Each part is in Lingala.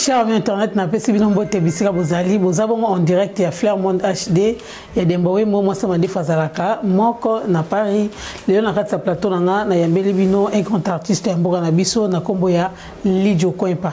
cher ami internet napesi bino mbote bisika bozali boza bongo en direct ya flair monde hd ya dembo wembo mwasi mandefu azalaka moko na paris lelo na kati ya plateau na nga nayambeli bino un grand artiste ya mboka na biso na nkombo ya lidio coimpa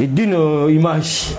et d'une euh, image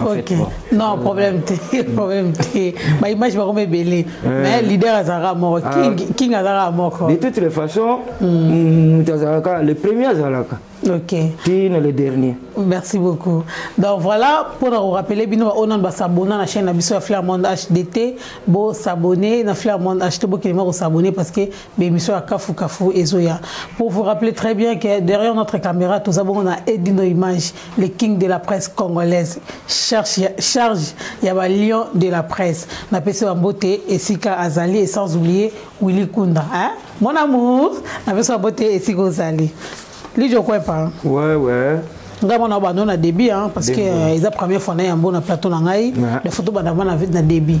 en okay. fait, bon. non problème te problème te baimage bakoma ebele euh. mais leader azalaka moko ah. king, king azalaka moko de toutes les façons moto hmm. mm. azalaka le premier azalaka ok tina le dernier merci beaucoup donc voilà mpona korapele bino baoyo nano basabona na chaîne na biso ya flairmonde hdt bosabone na flairmonde hdt bokende mwa kosabone parce que B'emission ya kafu kafu ezoya pour vous rappeler très bien que derrière notre caméra toza bongo na Edino Image le king de la presse congolaise charge ya, charge ya ba lion de la presse na pese ba mbote esika azali et sans oublier Willy Kunda hein mon amour na pese ba mbote esika ozali Lijo Kwepa ouais ouais ngai mwana bando na débit hein, parce que euh, eza première fois na yambo na plateau na ngai na photo bandama na débit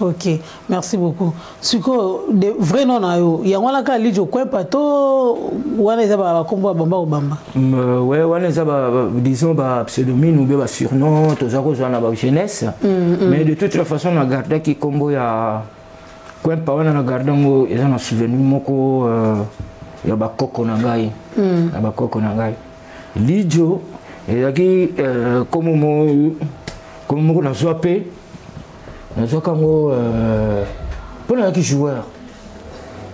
ok merci beaucoup sikoyo de vrai nom na yo yango wana kaka lidjo kwepa to wana eza bakombo ya bamba kobamba euh, we wana eza disons bapsedomine oubie basurnom toza kozwa na bajeunesse mm, mm. mais de toute la façon na gardaki kombo ya kwepa wana na garde yango eza na souvenir moko euh, ya bakoko na ngai mm. ya bakoko na ngai lidjo ezalaki euh, kombo moko nazwa mpe nazwaka yango euh, mpo nayaki joueur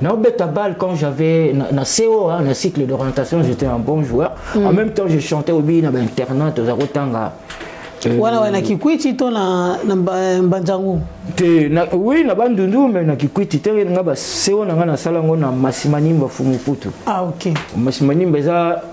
naobeta balle quand j'avais na, na co hein, na cycle d'orientation j'étais un bon joueur mm. en même temps je chantais obi na bainternat toza kotanga euh, wana wana na kikwiti to na, na mbanjangu te na, oui na bandundu me na kikwiti te nga baseo na nga nasala yango na masimanimba fumuputu ah, okay. masimanimba eza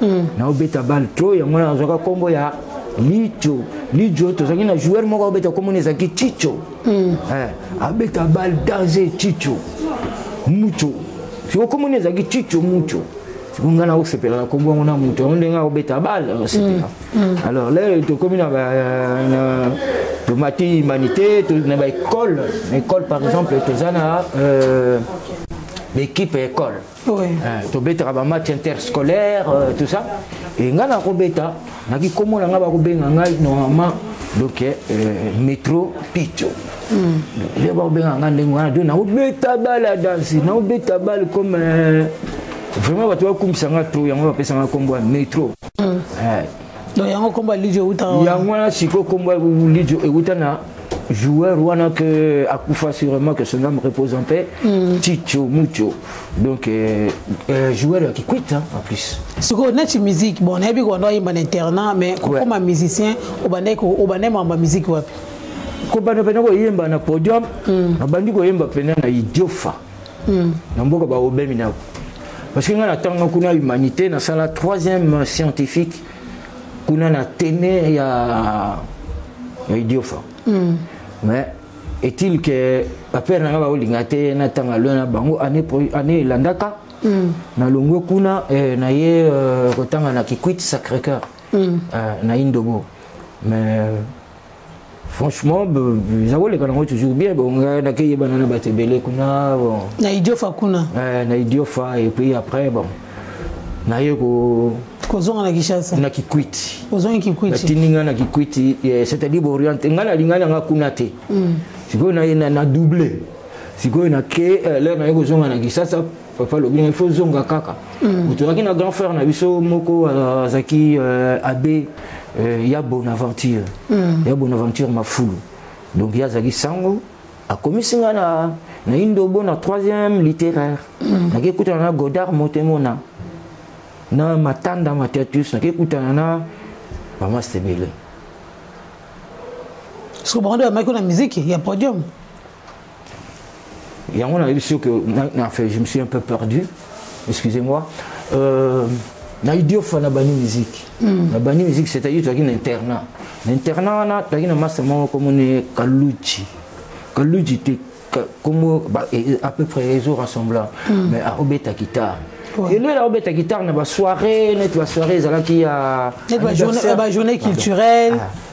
mm. naobeta bale tro yango wana nazwaka nkombo ya lijo lijo tozalaki na joueur moko aobeta nkombo wana ezalaki cico mm. eh, abeta bale danse cico muco siko nkombo wana ezalaki cico muco siko ngai nakosepela na nkombo yango na moto yango ndenge akobeta bale akosepela mm, mm. alors lelo tokomi na tomati humanité na baekole na ekole par exemple toza na euh, baekipe ya ekole oui. hein, tobetaka bamatch interscolaire euh, tout ça e ngai nakobeta naki komo na ngai bakobenga ngai normalement donc euh, metro picho hmm. nde bakobenga ngai ndenge wana donc nakobeta bale ya danse nakobeta bale comme euh, vraiment bato bakumisa ngai to yango bapesa ngai nkombo ya metro hmm. eh, donc yango kombo ya lidio euta yango wana sikoyo kombo ya lidio euta na joueur wana que akufa sûrement que son âme repose en paix mm. chicho mucho donc euh, euh, joueur ya kikwit hein, en plus sikoyo neti musique bon nayebi kobanda oyimba na internat mais kokoma ouais. musicien obandaki obandaki makambo ya musique wapi kobanda mpena koyemba na podium mm. nabandi koyemba mpena na idiofa mm. na mboka baobe minako parce que ngai natanga kuna humanité nasala troisième scientifique kuna na tene ya ya idiofa mm. mais est-il que bapere na ngai baolinga te natanga loi na bango année elandaka mm. nalongwe kuna eh, naye euh, kotanga na kikwit sacré cœur mm. euh, na indobo mais franchement eza koleka nango toujours bien bonga nakeyebana na bato ebele kuna bon na idiofa kuna eh, na idiofa et puis après bon naye ko kozonga na kinshasa na kikwiti ozongi kikwiti natindi ngai na kikwiti eh, c'est-à-dire booriente ngai nalingai na ngai kuna te mm. sikoyo na double sikoyo nake eh, lere naye kozonga na kinshasa papa lobi il faut zonga kaka mm. tozalaki na grand frère na biso moko euh, azalaki euh, abe euh, ya bonaventure mm. ya bonaventure mafulu donc ye azalaki sango akomisi ngai na na indobo na troisième littéraire mm. nake kutana na godard motemona na matanda matiatus nake kutana na mama stebele soki bango nde bamaki na miziki ya podium yango nayebi sûr que na fait je me suis un peu perdu excusez moi euh, na idiofa na bani musique mm. na bani musique c'est à dire tozalaki na internat na internat wana tozalaki na masa moko komone kaluchi kaluchi te kombo à peu près ezo rassemblant mm. mais akobeta guitare elelo ya obeta guitare na basoirée neti basoirée ezalaki ya bajournée culturelle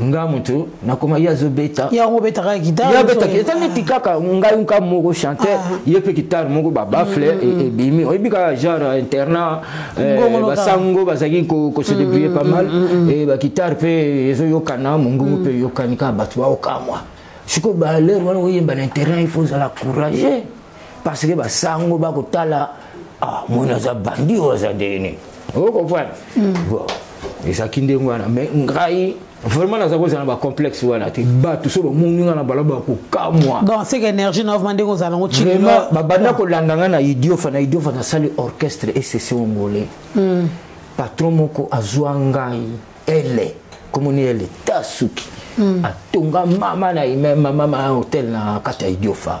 nga moto nakoma ye azobeta yango obetaka ya gitareabetaka eza neti kaka ngai nka moko chanteur ah. ye mpe gitare moko babafle mm, mm, mm. ebimi oyebi kaka genre internat eh, basango bazalaki kose debrouille pas mal eh, bagitare mpe ezoyokana mongongo mpe eyokani kaka bato baokamwa sikoyo balere wana oyemba na internet il faut ozala courage parce que basango bakotala ah moni aza bandi oyo aza ndenge nini okoprendre mm. bon ezalaki ndenge wana mais ngai vraiment naza kozala na bacomplexe wana te bato so bamoni nga na bala bakokamwa vraiment babanda kolanda nga na idiofa na idiofa nasali orchestre ecc ongole mm. patron moko azwa ngai ele komoni ele tasuki mm. atonga mama na ye mama na hotel na kati ya idiofa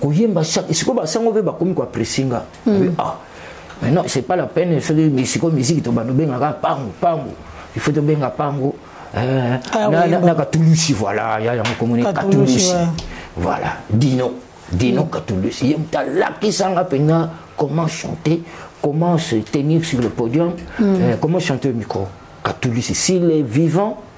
koyemba chaque sikoyo basango mpe bakomi koaprecie nga mm. ah mais non c'est pas la peine soki sikoyo miziki tobanda obengaka pango pango il faut tobenga pango euh, ah na katulusi voilà ya yango komoni katulusi voilà dino dino mm. katulusi ye moto alakisanga mpenza comment chanter comment se tenir sur le podium mm. euh, comment chanter au micro katulusi s'il est vivant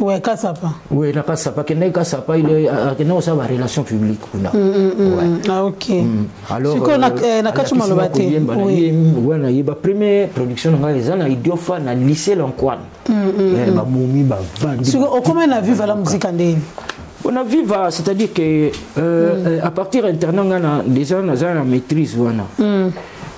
Ouais, Kassapa. Oui, na Kassapa. Kende Kassapa, il est à Kende aussi ma relation publique. Kuna. Mm, mm, mm, ouais. Ah, ok. Mm. Alors, Siko, na, euh, eh, na kachu malobate. Oui. Ouais, na yeba première production nga eza na idiofa na lycée Lanquan. Mm, mm, eh, mm. ba momi ba bandi. Siko, okoma na viva la musique ndeni. On a viva, c'est-à-dire que euh, mm. euh, à partir internat nga na déjà na za na maîtrise wana. Mm.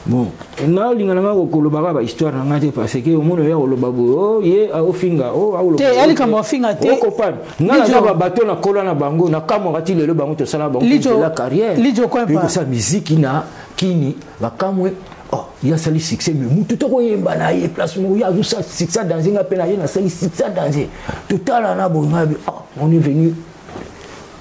bon naolinga nanga kolobaka bahistoire na ngai te parce que omoni oya koloba boye o oh, ye aofinga o oh, aoloalikambo afinga te okopane oh, ngai naza babato na kola na bango na kamwaka ti lelo bango tosala bangoela carrière ekosala miziki na kini bakamwe oh, ye asali succès me motu tokoyemba na ye place moko ye azosala succès danse ngai mpe na ye nasali succès danse totalana boye ngai oh, on est venu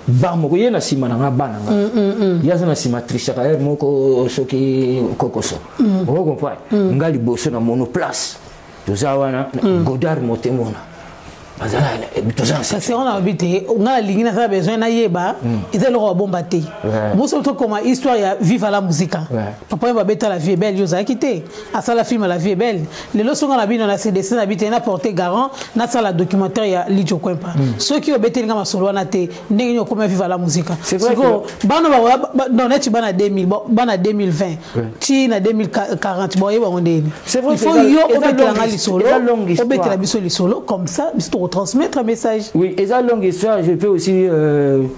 ba moko ye na nsima na nga bana nga mm, mm, mm. ye aza na nsima trishaka heure moko soki kokoso mm. oyo comprendre mm. nga liboso na mono place toza wana mm. godard motemona kasi yango nalobi te nga nalingi nasala besoin nayeba mm. eza eloko babomba te moso tokoma histoire ya viva la musica papa yo babeta la vie belle yo ozalaki te asala film la vie belle lelo soki na bino na cdc na bite na porte garant nasala documentaire ya lidjo kwempa mm. soki obeteli nga masolo wana te ndenge nini okomi viva la musica sikoyo bana bakoya neti bana 2000 bana 2020 ti na 2040 boye bango ndeni il faut yo obetela nga lisolo obetela biso lisolo comme ça biso tokotransmettre message oui eza longue histoire je peux aussi euh,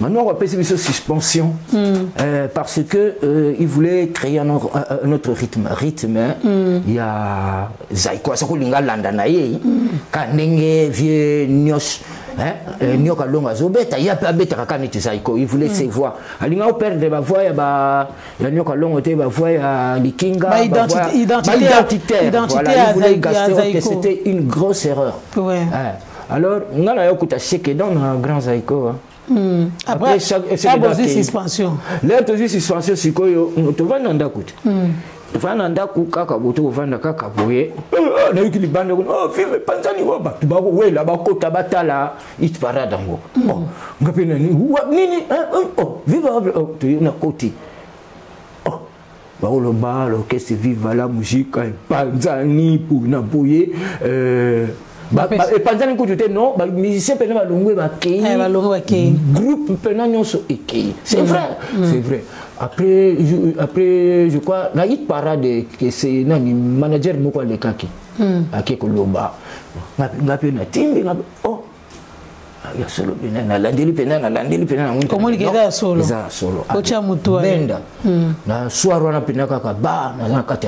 Manoro a payé une suspension mm. euh, parce que euh, il voulait créer un, autre, un, un autre rythme. Rythme, hein. mm. il y a Zaiko, ça linga landa na ye, kanenge vieux nyosh. Hein? Euh, nyoka longa azobeta ye ape abetaka kaka neti zaiko il voulait mm. se voir alinga operdre bavoi ya ba ya nyoka longo te bavoi ya likinga baidentitaire voilà il voulait gaster c'était une grosse erreur ouais. hein? alors nga na yo kuta seke donc na grand zaiko hmm. après bozwi ah, suspension leo tozwi suspension sikoyo tovanda ndako te hmm. vana ndako kaka boto kovanda kaka boye eh, eh, nayoki libanda kuna oh, vive epanzani wa bato bakowela bakota batala it parade yango hmm. oh, nga mpe nani nini eh, oh, vive oh, toye nakoti bakoloba l'orchestre viva la musica epanzani mpona boye euh, epanzani kutu te non bamusicien mpena balongwe bakei eh, groupe mpena nyonso ekei c'est mm. vrai mm. c'est vrai après je, après je crois na hit parade c'est nani manager moko alekaki mm. ake koloba nga mpe natimbi o oh, ya solo mpenza nalandeli mpenza nalandeli mpenza na moikomoliki eza ya solo eza ya solo otya motu benda hmm. na soir wana mpenza kaka ba naza na kati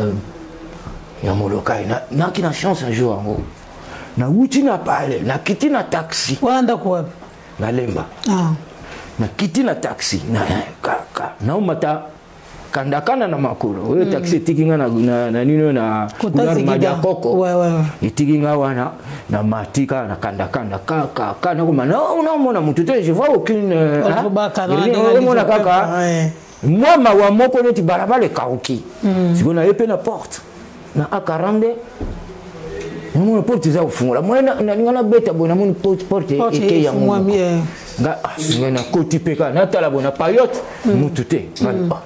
ya molokai naki na chance ya jour yango nauti na pale nakiti na taxi wana ndako wapi nalemba ah. nakiti na taxi naomata kandakanda na makolo oyo mm. taxi etiki nga na nini oyo na ya koko etiki nga wana na mati kaka na kandakanda kakaka nakoma naomona motu te je vois aucune euh, hein? omona kaka mwa mawa moko neti balabala ekauki mm. sikoyo naye mpe na porte na a 42 namoni porte eza kofungola mwa nalinga nabeta boye namoni porte eke yango ah, nga nakoti mpe kaka natala boye na payote hmm. mutu te hmm. ah,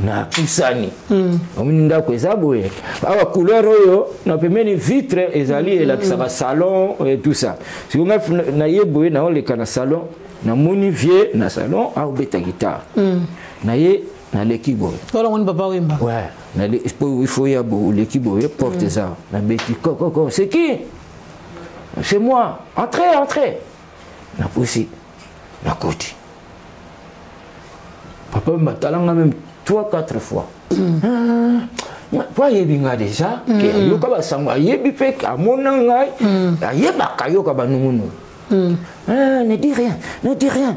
napusani hmm. omini ndako eza boye awa couleur oyo na pembeni vitre ezali elakisaka salon et tout ça siko nga naye boye naoleka na salon namoni vie na salon aobeta guitare naye naleki boye il faut ya bo oleki boye porte mm. eza nabeti kokoko c'est qui c'est moi entrez entrez napusi nakoti papa matalanga même 3 4 fois mm. ah, po ayebi nga déjà mm. ke ayoka basango ayebi mpe amona ngai ayebaka ayoka banungunungu ah, ne dis rien ne dis rien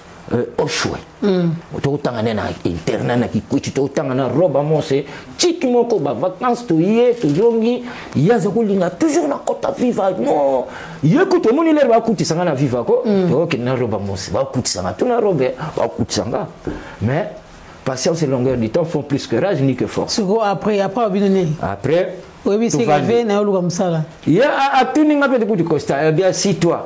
Euh, oshwe mm. tokotanga nde na interna na kikwiti tokotanga na roba mose tiki moko bavacance toye tozongi ye aza kolinga toujours na kota viva no ye kutu omoni lere bakutisanga na viva ko mm. tokokende na roba mose bakutisanga tuna robe bakutisanga mais patience et longueur du temps font plus que rage ni que force siko après après babino nini après oyebisi kave naye oluka mosala ye atuni nga mpe tikuti costa ebia si toi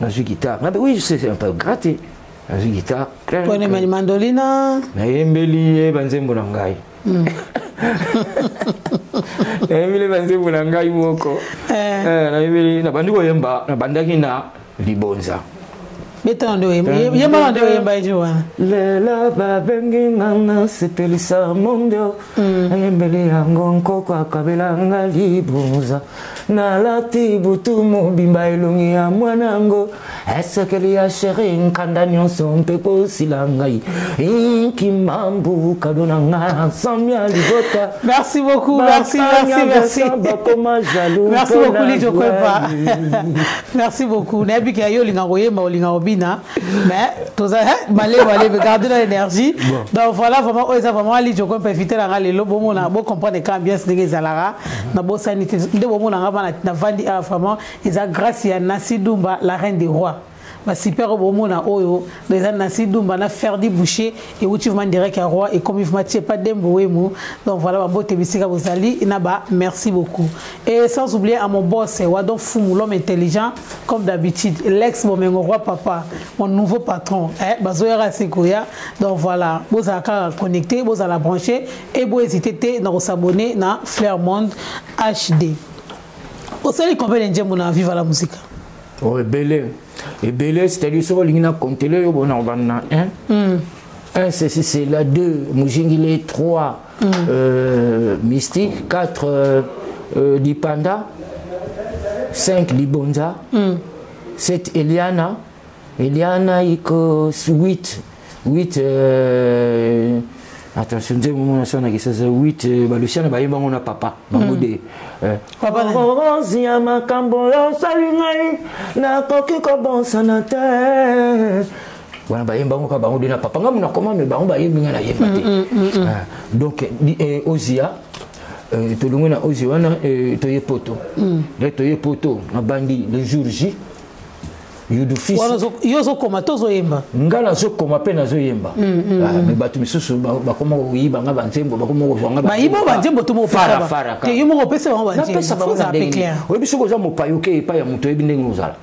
nazwi guitare nabe oui grate nazwi guitare ponemeli mandolina nayembeli ye banzembo na ngai hmm. nayembeli banzembo na ngai moko eh. Eh, nayembeli nabandi koyemba nabandaki na libonza betana nde oyemba yembana nde oyemba eti wana lelo babengi nga nasepelisa mondo ayembeli yango nkoko akabela nga libonza nalati butu mobimba elongi ya mwana yango esekeli ya sheri nkanda nyonso mpe kosila ngai inkimambu kado na ngai nsami ya libota merci beaucoup merci merci merci bakoma jaloux merci beaucoup lijo kwepa merci beaucoup nayebi ke yo olinga koyemba olinga kobina mais toza male male me garde na énergie donc voilà vraiment oyo eza vraiment ali joko mpe invité na nga lelo bomona bo comprendre ka ambiance ndenge ezalaka na bosani te nde bomona nga bana na vandi awa vraiment eza grâce ya nasi dumba la reine des rois basipere oyo bomona oyo eza nasi dumba na ferdi boucher euti vraimen direct ya roi ekomi vraimen tie pa dembo wemu donc voilà babote bisika bozali na ba merci beaucoup et sans oublier à mon boss wadon fumu l'homme intelligent comme d'habitude Lex Bomengo roi papa mon nouveau patron eh bazoyaka sekoya donc voilà bozala kaka connecté bozala branché et bo hésiter te na ko s'abonner na Flair Monde HD osali combien de njembo na viva la musique oh ebele ebele c'est-à-dire soki olingi na comptele yo bona obanda na 1 1 ceci c'est la 2 mojingile 3 mm. euh, mystique 4 euh, euh, lipanda 5 libonza mm. 7 eliana eliana iko 8 8 euh, attention nzembo moko nasanaki sasa 8 euh, balusiana bayemba yango na papa bango hmm. de okonzi euh. ya makambo yo osali ngai nakoki kobosana te wana bayemba ngo kaka bango de na papa nga mona koma me bango bayembi nga nayemba te mm, mm, mm, ah, donc eh, ozia eh, tolongwe na ozia wana eh, toye poto de toye poto nabandi le jour j yo ozokoma to ozoyemba nga nazokoma mpe nazoyemba ah, me bato misusu bakoma koyiba nga banzembo bakoma kozwa nga bayiba banzembo to mofarafara te yo moko opesa bango banzembo napesa bango na ndenge oyebi soki oza mopayoke epai ya moto oyebi ndenge ozala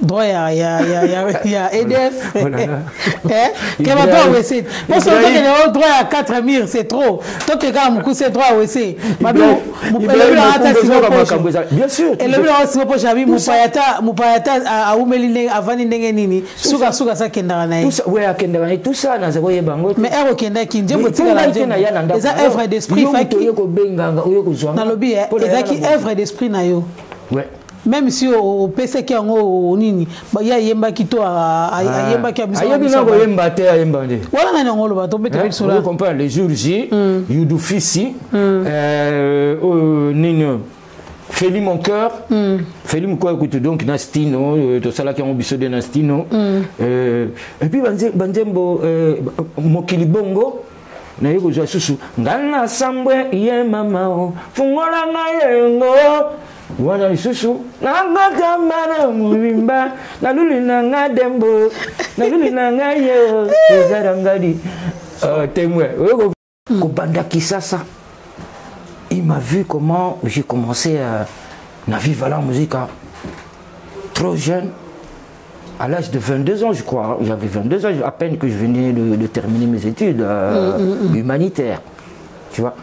droit ya ya ya ya ya EDF oh eh que ba droit wese parce que que le droit à 4 murs c'est trop to que ka muku c'est droit wese mabi mupelelo la hata si bien sûr et le bilo si po jabi mupayata mupayata a umeli ne avani ndenge nini suka suka sa kendara na tout ça ouais akenda na tout ça na zako ye bango mais ero kenda ki nje botika la nje eza œuvre d'esprit fa ki yo ko benga yo ko zwa na lobi eza ki œuvre d'esprit na yo ouais meme si opesaki yango nini ye ayembaki to ayembaki ya bisoayebi na koyemba te ayemba nde wana nani yango oloba to mbete pelisona comprendre le jour j mm. yudufisi mm. euh, euh, nini oyo feli mon cœur mm. feli mokoya kutu donc na stino euh, tosalaki yango biso de na stino mm. euh, epuis banzembo euh, mokili bongo naye kozwa susu nga na sambwe ye mama o fungola nga yengo wana lisusu nakotamba na mobimba naluli na nga dembo naluli na nga ye ezala ngadi euh, témoin kobanda kisasa il m'a vu comment j'ai commencé à, à vivre la musique hein. trop jeune à l'âge de 22 ans, je crois, hein, j'avais 22 ans, à peine que je venais de, terminer mes études euh, mm, mm, mm. humanitaires. Tu vois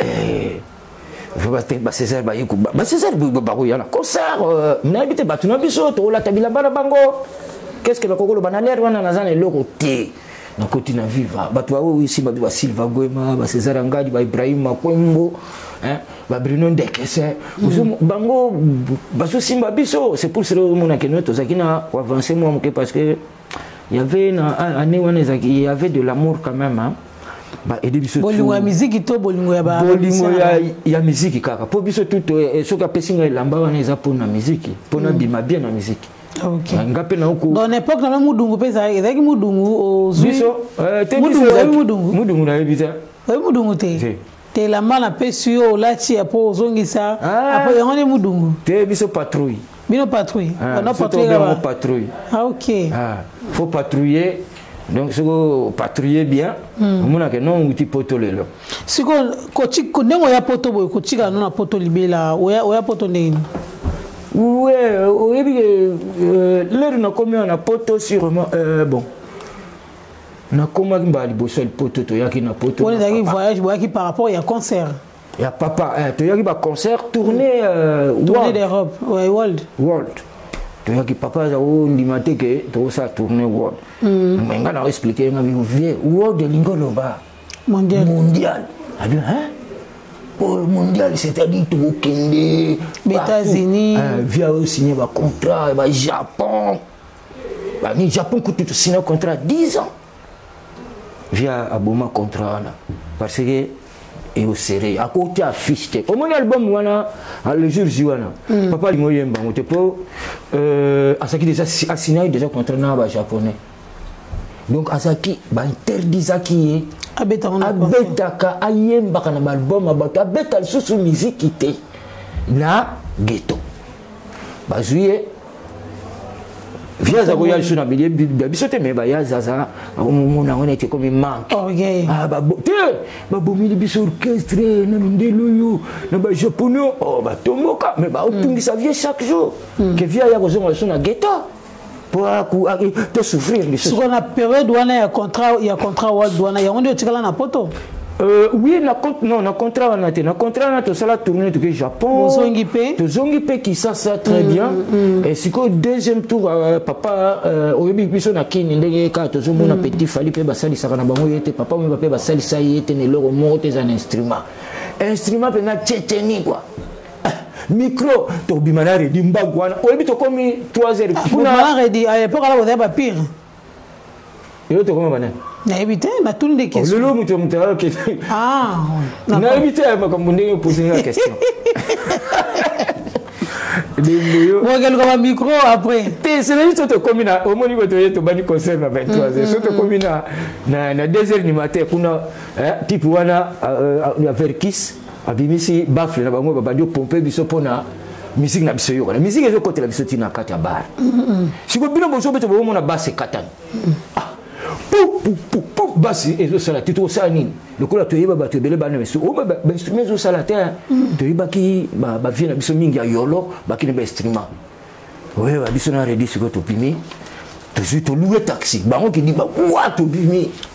Et basezali bayeko basezali bakoya na concert euh, nayebi te bato na biso tokolata bilamba na bango qu'est-ce que nakoki koloba na lere wana naza na eloko te nakoti na viva bato baoyo simba basilva gwema basezar angadi baibrahim makwembo ba Bruno Ndekese mm. bango bazo simba biso c'est pour cela mona que nous tozaki na avancer moi moke parce que il y avait na année wana ezaki il y avait de l'amour quand même hein ba aide biso bolingo ya miziki to bolingo ya ba bolingo ya ya miziki kaka po biso tout eh, soki apesi ngai elamba wana eza po na miziki po na mm. bima bien na miziki Okay. nga mpe naoko bon na époque na me mudungu mpe ezalaki mudungu ozwi biso eh, te mudungu nayebi te oyebi mudungu te elamba na pesi yo olati ya po ozongisa ah. apo yango nde mudungu te biso patrouille bino patrouille ah, bana patrouille patrouille ah ok ah faut patrouiller donc soko patrouiller bien hmm. omonaka no outi poto lelo siko ndenge oya poto boye kotika no na poto libela oya poto ndenge nini we oyebi ke euh, lere nakomi wana poto sûrement euh, bon nakomaki mbala liboso ya lipoto toyaki na poto oyo ezalaki voyage boyaki par rapport ya concert ya papa eh, toyaki baconcert tourne euh, tourne d'europe ouais, world world toyaki papa aza ondima te ke tokosala tourne world mm. me ngai nao explike nga biko vie world elingi oloba mondial mondial abi hein oyo mondial c'est-à-dire tokokende baétats-unis eh, via oyo signe bacontrat bajapon ba ni japon kutu tosina contrat 10 ans via aboma contrat wana parce que eosere akoti affiche te omoni album wana ah, le jour ji wana mm. papa alingi oyemba yango te mpo euh, azalaki deja asinaki deja contrat na bajaponais donc azalaki bainterdisaki ye abetaka ayembaka na baalbum ya bato abeta lisusu miziki te na geto bazwi ye vie aza koya lisusu na bilie bya biso te me baya zaza akomomona yango neti ekomi manke oh, ah, te babomeli biso orchestre na mindele oyo na bajaponais oh, batomboka me baotungisa mm. vie chaque jour mm. ke vie aya kozonga lisusu na geta po tosouffrir lisusu na periode wana ya contrat world wana yango nde otikala na poto Euh, oui na compte non na contrat wana te na contrat wana tosala tourne toke japon tozongi mpe tozongi mpe kisasa très mm, bien mm, mm. sikoyo deuxième tour uh, papa uh, oyebi biso na kini ndenge kaka tozomona mm. petit fali mpe basalisaka na bango ye te papa oyeba mpe basalisa ye te na eloko moko te eza na instrument instrument mpenza ceceni kua micro tobima na redi mbagu wana oyebi tokomi 3 heures ah, kuna redi à l'époque ala bozali bapire yo tokoma bana nayebi te natuni nde questionlelo moto ya moto ayoke ah, nayebi te ya makambo ndenge opose nga question bokeluka bamicro après te seleli so tokomi na omoni ko toye tobandi concert na 23 heures mm, so mm, tokomi mm. na 2 heures du matin kuna eh, type wana euh, euh, averkis babimisi bafle na bango babandi opompe biso mpo na miziki na biso eyokana miziki ezokotela biso ntina na kati ya bare sikoyo bino bozobeta bokomona basi ekatani ah, basi ezosala te tokosala nini lokola toyeba bato ebele bana biso oyo bainstrument ezosala te toyebaki bavie na biso mingi ya yolo bakini bainstrument oyeba biso na redi sikoyo topimi tozwi toluwe taxi bango kidi bawa tobimi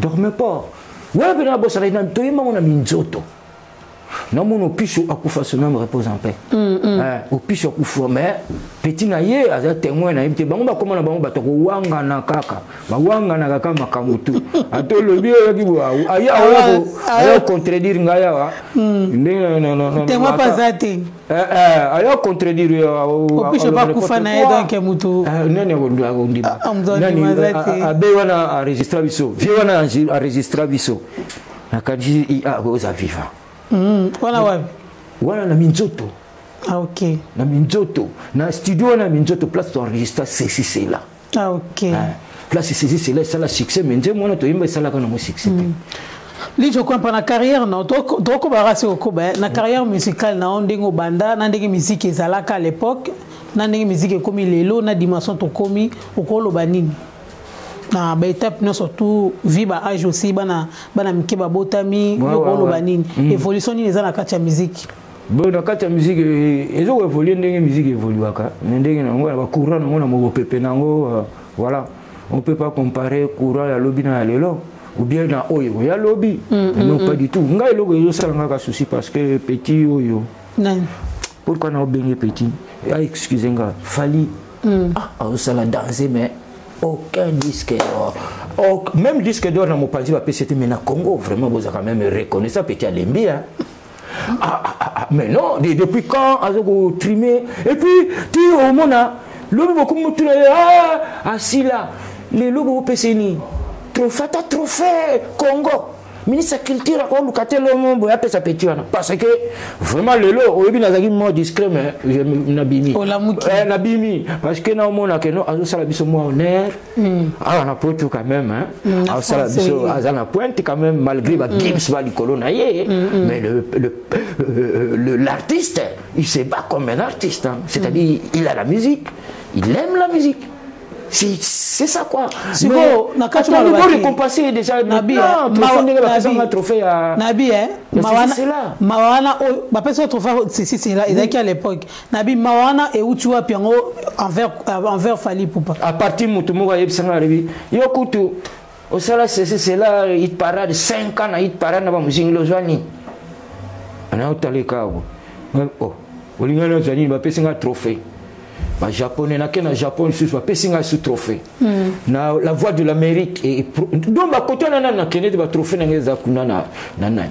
dorme port wana mpena nabosanaki nanu toyemba ngo na minzoto namona opiso akufa son ame repose en paix mm, mm. Eh, opiso akufa mais petit na ye aza témoin na ye te bango bakoma na bango bato akowangana kaka bawanganaka kaka makambo tu ata olobi oyaki aya oya kontredire ngai awa ndenge Eh, eh, aya contredire eh, opishe bakufa na ye donk motu nani akondimabe wana aregistra biso vie wana aregistra biso nakanisi ah, oza viva hmm, wana wapi wana na minzoto ah, ok na minzoto na studio wana ya minzoto place toenregistra ceci cela ah ok ah, place saisie cela esala succès mais nzembo wana toyemba esalaka nango succès te mm. lijo kwampa na carrière na tokobaka se kokoba na carrière musicale na yo ndenge obanda na ndenge miziki ezalaka à l'époque na ndenge miziki ekomi lelo na dimension tokomi okoloba nini na baetape nyonso tout vie ba age aussi bana bana mike babotami yo okoloba nini mm. évolution nini eza na kati ya miziki boye na kati ya miziki eh, ezo koevolue ndenge miziki evoluaka na ndenge na yango na bacourant nango na mobopepe na yango euh, voilà on peut pas comparer courant ya lobi na ya lelo ou bien na oyo ekoya lobi mm, mm, non pas mm. du tout ngai eloko ezosala ngai ka souci parce que petit oyo pourquoi na obenge petit a ah, excuse nga fali ah, azosala danse mais aucun disque d'or oh, même disque d'or na mopanzi bapesi te mais na congo vraiment bozaka même reconnaissant petit alembi hein. Ah, ah, ah, ah, mais non, de, depuis quand azo ko trimer Et puis, tu au monde, lobi bokomi motuna ye asila lelo bopesa nini trofata trophée congo ministre ya culture akoluka te lomo boye apesa peti wana parce que vraiment lelo oyebi nazalaki mwa discret mais nabimi nabimi parce que naomona keno azosala biso mwa honneur Mm. awa na potu quand même hein mm, asala biso aza na pointe quand même malgré ba mm, gims ba likolo na ye mais le le euh, l'artiste il se bat comme un artiste hein. c'est-à-dire il a la musique il aime la musique c'est ça quoi sikoyo na kati récompense ye déjà nabi ndenge bapesanga trophée ya nabi mawa wana oyo bapesa trophée sisisila ezalaki à l'époque nabi mawa wana euti wapi yango envers, euh, envers fali pupa apartir motu moko ayebisa ngai alobi yo kutu osala ceci cela hit parade 5 ans na hit parade na bamozingili ozwa nini anayotaleka yango oh, olinga nazwa nini bapesi ngai trophée bajaponais nake na japon lisusu bapesi ngai su trophée hmm. na la voix de l'amérique donc bakotana nani nakende te batrophée na ngai eza kuna na nani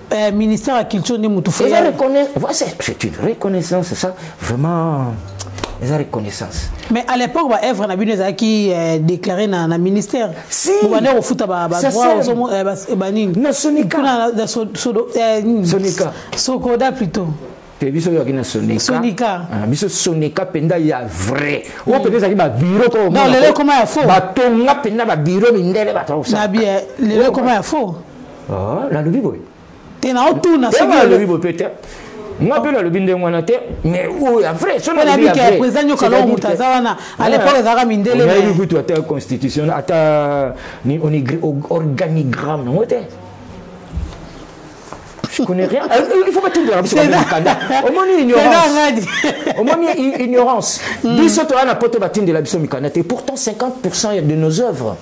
eh, ministère ya culture nde motu fe c'est une reconnaissance ça vraiment eza reconnaissance mais à l'époque baœuvre na bino ezalaki euh, déclaré na, na ministère bobande kofuta banini sonika sokoda plutôt te biso oyaki na sonika ah, biso sonika mpenza ya vrai oyo mpenza ezalaki babiro kolelo ekoma ya fo batonga mpenza babiro mindele bato lelo ekoma ya fo ah, nalobi boye te naotuna nalobi boye mpe te nga mpe nalobi ndenge wana te mais oyo ya vrai sonabikeprésident nyoka longo moto aza wana à l'époque ezalaka mindeleyebi kutu ata constitution ata organigramme nango te Je connais rien. Euh, euh, il faut pas tout dire. C'est Kanda. Au moins une ignorance. Au moins une ignorance. Hmm. Biso to ana poto batin de la biso mikanda. Et pourtant 50% de nos œuvres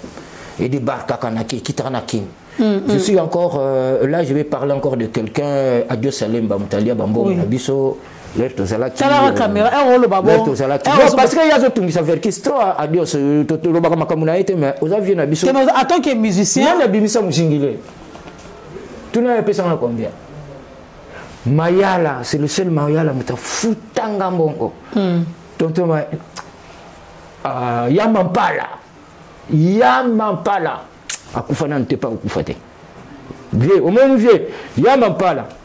et des barques à Kanaki, qui Taranakin. Mm, mm. Je suis encore euh, là, je vais parler encore de quelqu'un, euh, Adio Salem Bamutalia Bambo oui. Nabiso. lelo tozalaki talaka kamera ero oloba bo tozalaki parce que yazo tungisa verkis trop adios tolobaka makambo na ye te mais oza vie na biso ata ke musicien nani abimisa mozingile tuna yo epesa nga combien mayala c'est le seul mayala moto afutanga mbongo hmm. tonto ma uh, ya mampala ya mampala akufa nanu te pa kokufa te vie omoni vie ya mampala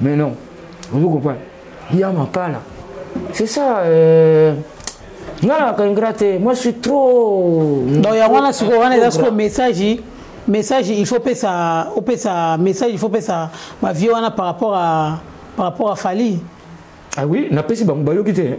mais non ozo comprendre ya makala c'est ça euh... nga nalaka ingra te moi je suis trop donc yango wana sikoyo wana eza sikoyo message message il faut opesa opesa message il faut opesa bavie wana par rapport à par rapport à fali ah oui napesi bango bayoki te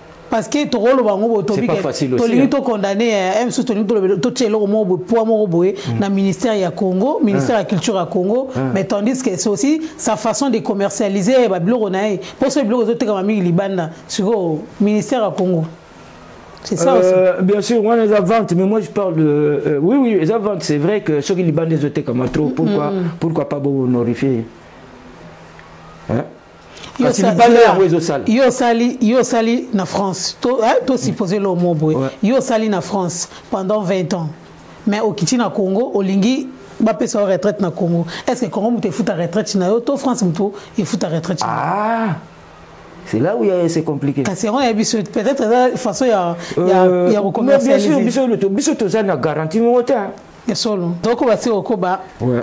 parce que tokoloba yango boye tolingi tocondamne ya msu tolingi totia eloko moko boye poids moko boye mm. na ministère ya congo ministère ya culture ya congo mm. mais tandis que c'est aussi sa façon de commercialiser babiloko na ye mpo soki biloko ezotekama mingi libanda sikoyo ministère ya congo C'est ça euh, aussi. Bien sûr, moi les ventes, mais moi je parle de. Euh, oui, oui, les ventes, c'est vrai que ceux qui les bandent, ils étaient comme trop. Pourquoi, mm. pourquoi pas vous honorifier hein? kasi libanda yango ezosala yo osali yo osali na france tosupose eh, to lomo boye yo osali na france pendant 20 ans mais okiti na congo olingi bapesa yo retraite na congo est ce que congo moto efuta retraite na yo to france moto efuta retraite na yo ah. C'est là où c'est compliqué. Parce qu'on a biso peut-être la façon il y a il y a euh, recommercialiser. Bien sûr, biso biso tozana garantie mota. Ya solo. Donc on va se okoba. Ouais.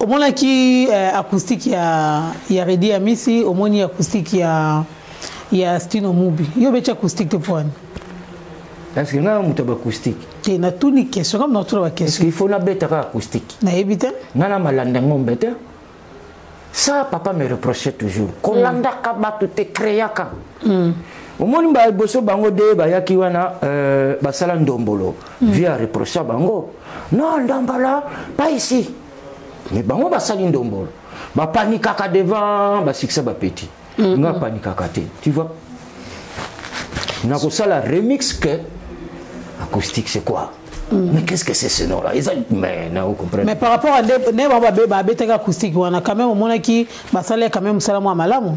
omonaki eh, acoustique ya ya redi ya misi omoni acoustique ya ya stino mubi yo obeti acoustique te poani parce que ngai moto ya baacoustique te natuni question kama natuna baquestion ifo nabeta kaka acoustique nayebi te ngai na malanda ngombe te ça papa me reprochait toujours kolandaka mm. bato te créaka mm. omoni baboso bango de bayaki wana euh, basala ndombolo mm. vie areprocha bango no ndombolo pas ici mais bango basali ndombolo bapanikaka devant basuccès bapetit mm -hmm. nga apanikaka te tu vois nakosala remix que acoustique c'est quoi Mm. Mais qu'est-ce que c'est ce nom-là Mais non, vous comprenez. Mais par rapport à Neba Babé, Babé, Acoustique, on a quand même, on a qui, Bassalé, quand même, Salamou Amalamou.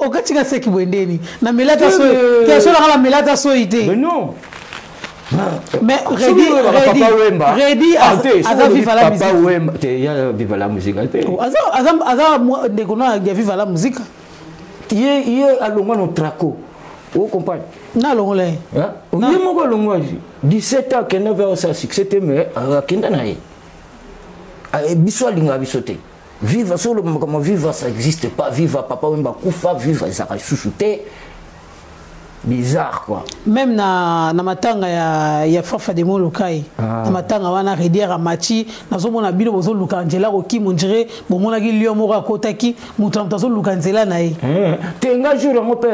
okatika seki boye ndeni na melata soyi kesolaka na melata soyi te mais Reddy Reddy aza viva la musique papa Wemba te ya viva la musique te aza aza aza ndeko na ya viva la musique ye ye alongwa no traco o comprendre na longola ye ye moko alongwa 17 ans kende vers sa succès te mais akenda na ye biso alingaka biso te viva solo makambo viva ça existe pas viva papa wemba kufa viva ezalaka lisusu te bizarre quoi même na, na matanga ya, ya fafa de molukai ah. na matanga wana ridière amati nazomona bino bozoluka nzela kokima ondire bomonaki lion moko akotaki moto na moto azoluka nzela na ye eh, te nga jour yango mpe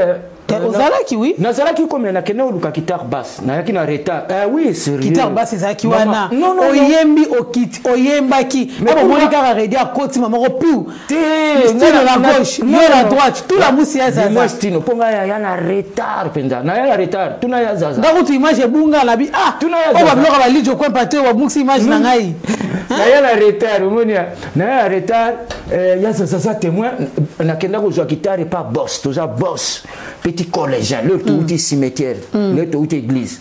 Eh, ozalaki oui nazalaki komela na kende oluka guitare basse nayaki na retard eh oui sérieux guitare basse ezalaki wana oyembi okiti oyembaki abomoni kaka redi akoti mama ko piu stino na gauche yo na droite tout la musi ya zaza stino mpo ngai aya na retard mpenza naya na retard tuna ya zaza nga kutu image ebunga labi ah oyo babiloko balijo kwempa te obabungisi image na ngai naya na retard omoni naye ya retard eh, ya sasasa témoin nakenda kozwa kitare pa boss toza boss petit collégien leo touti mm. cimetière mm. leo touti église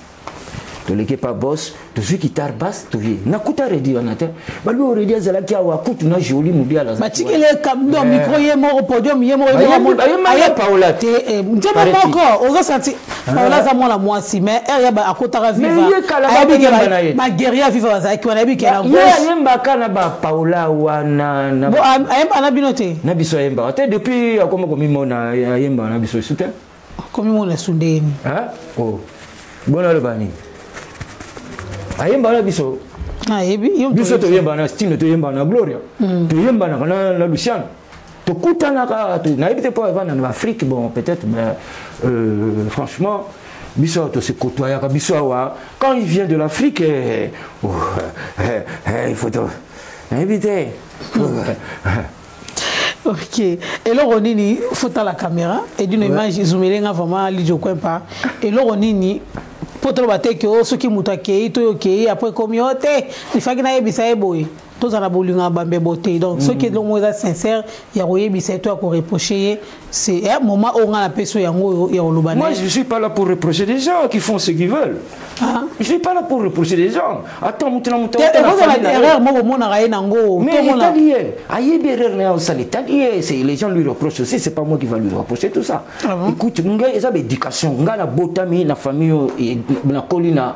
toleki pa boss tozwi kitare bas toye nakuta redi wana te balobi oyo redi azalaki awa kutu na joli modi alabatikeli kamdo eh. micro ye moko podium ye mokoayepaola te eh, eh, nzembo moko ozosanti paola aza mwana mwasi mais heure yaba akotaka vivabageria viva bazalaki wana yebi keayembaka na bapaola wana ayembaka na bino te na biso ayembaka te depuis akoma komimona ayembaka na biso esu te komimona esu ndeni oh. bona aloba nini ayembaka na biso biso toyembana stine toyembana na gloria hmm. toyembanaka na luciano tokutanaka nayebi te mpo avanda na afrique bon peut-être ben, euh, franchement biso awa tosikotoyaka biso awa quand il vient de l'afrique eh, oh, eh, eh, il faut nayebi te ok eloko nini fota la caméra edino image ezumeli nga vraiment lidio kwempa eloko nini mpo toloba te ke o oh, soki moto akei to yo okei apres ekomi o oh, te ifaki nayebisa ye boye tozala na bolingo ya bambebo te donc soki mm. elongo eza sincère ya koyebisa ye to ya koreproche ye c'est un moment oyo ngai napesi yango oyo ya koloba moi je suis pas là pour reprocher des gens qui font ce qu'ils veulent ah. je suis pas là pour reprocher des gens attends moto na moto ekozala erreur moko omonaka ye nango mais etali ye ayebi erreur na ye osala etali ye c'est les gens lui reprochent aussi c'est pas moi qui va lui reprocher tout ça ah écoute ngai eza baéducation ngai nabotami na famille oyo nakoli na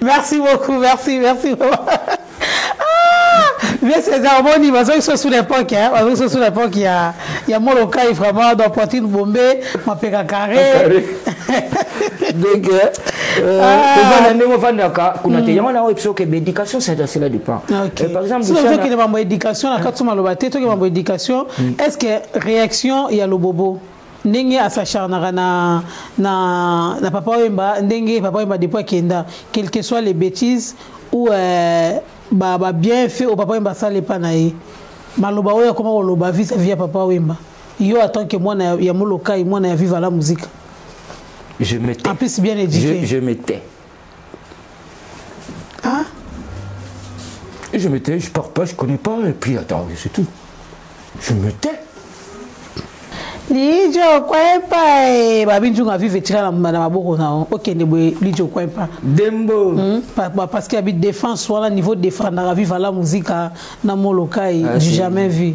merci beaucoup merci merci vieux césar omoni bazwaki so sur l'époque bazwaki so sur l'époque ya ya molokai vraiment donc poitine bombe mapeka carré donc euh, euh, ah. toza na ndenge ofandaka kuna te hmm. yango nango ebiso oke baéducation ceda cela dépend euh, par exempleokende mambo éducation na kati so maloba te toke mambo éducation hmm. est ce que réaction ya lobobo ndenge asacharnaka na, na, na papa oyemba ndenge papa oyemba depuis akenda quelque soit les bêtises ou euh, ba, ba bien fait oyo papa oyemba asala epa na ye maloba oyo akoma koloba vis à vis ya papa oyemba yo atant que mwana ya, ya molokai mwana ya viva la musique je me tais. en plus bien éduqué je, je me tais Hein Et je me tais, je parle pas, je connais pas, et puis attends, c'est tout. Je me tais. lijo kwepa eh, babi nzungu avive etika na maboko na yo okende boye lijo kwepa dembo hmm? parce que abi défense wana niveau défendaka viva la musica na molokai ah, du jamais vu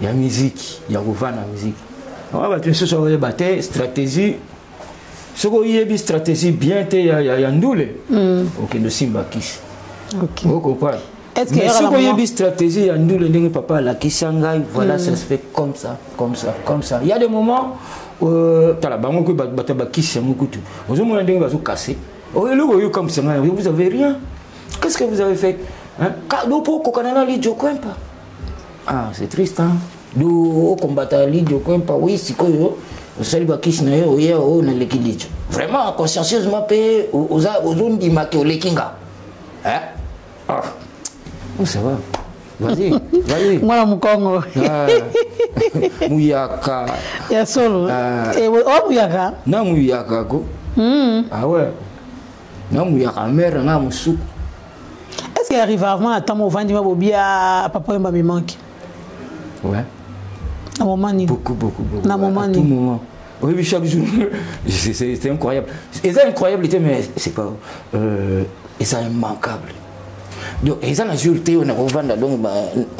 ya miziki ya kovanda na miziki yango bato misusu akoyeba te stratégie soki oyebi stratégie bien te ya, ya, ya ndule mm. okende osimba kisi okay. okopala soki oyebi stratégie ya ndule ndenge papa alakisa ngai voilà mm. ça se fait comme ça comme ça comme ça il y a des moments euh, tala bango mpe bato bakisi yango kutu ozomona ndenge bazokase oh, eloko oyoka mosanga vous avez rien qu'est ce que vous avez fait hein? donc okokana na lijo kwempa ah c'est triste hein du okombata lidio kwempa oui sikoyo osali bakisi na yo oya oyo naleki lidio vraiment consciencieusement mpe ozondima ke oleki nga eh? ah. oh, ça va vas-y vas-y mwana mokongo ah. muyaka ya solo ah. eh, o oh, muyaka na muyaka ko hmm. ah ouais na muyaka mère na nga musuku est ce que arrive avant na temps ovandi ma bobia papa yemba me manque ouais na moment nini beaucoup beaucoup beaucoup na moment nini tout moment oui chaque jour c'est incroyable c'est incroyable mais c'est pas euh, c'est immanquable donc eza na jour te oyo nakovanda donc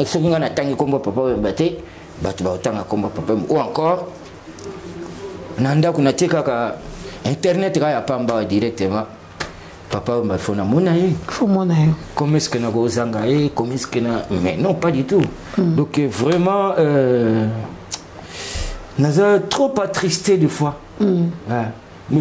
soki ngai natangi nkombo papa oyo ba te bato baotanga nkombo papa ou encore na ndako natie kaka internet kaka ya pamba directement papa oyo bafo namona ye comme est ce que nakozanga ye comme est ce que na mais non pas du tout mm. donc euh, vraiment euh, naza trop attristé de fois mm. ouais.